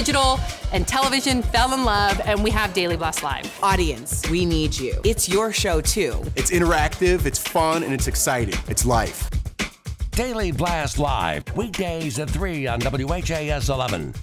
digital and television fell in love, and we have Daily Blast Live. Audience, we need you. It's your show, too. It's interactive, it's fun, and it's exciting. It's life. Daily Blast Live, weekdays at 3 on WHAS 11.